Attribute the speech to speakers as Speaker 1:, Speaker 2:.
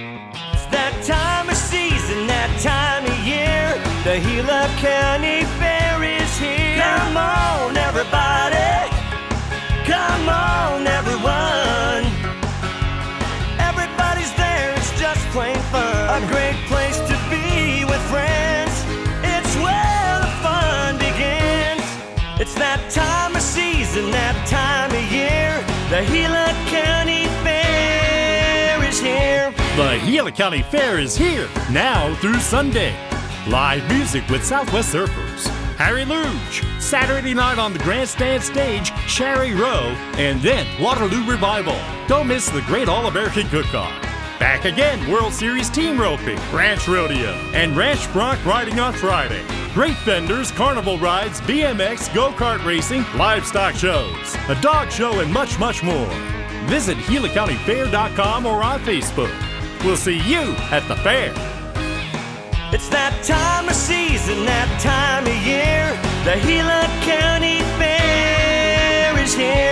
Speaker 1: It's that time of season, that time of year. The Gila County Fair is here. Come on, everybody. Come on, everyone. Everybody's there, it's just plain fun. A great place to be with friends. It's where the fun begins. It's that time of season, that time of year. The Gila
Speaker 2: The Gila County Fair is here now through Sunday. Live music with Southwest Surfers, Harry Luge, Saturday night on the Grandstand stage, Sherry Rowe, and then Waterloo Revival. Don't miss the Great All American Cook-Off. Back again, World Series team roping, ranch rodeo, and ranch bronc riding on Friday. Great vendors, carnival rides, BMX, go-kart racing, livestock shows, a dog show, and much, much more. Visit GilaCountyFair.com or on Facebook. We'll see you at the fair.
Speaker 1: It's that time of season, that time of year. The Gila County Fair is here.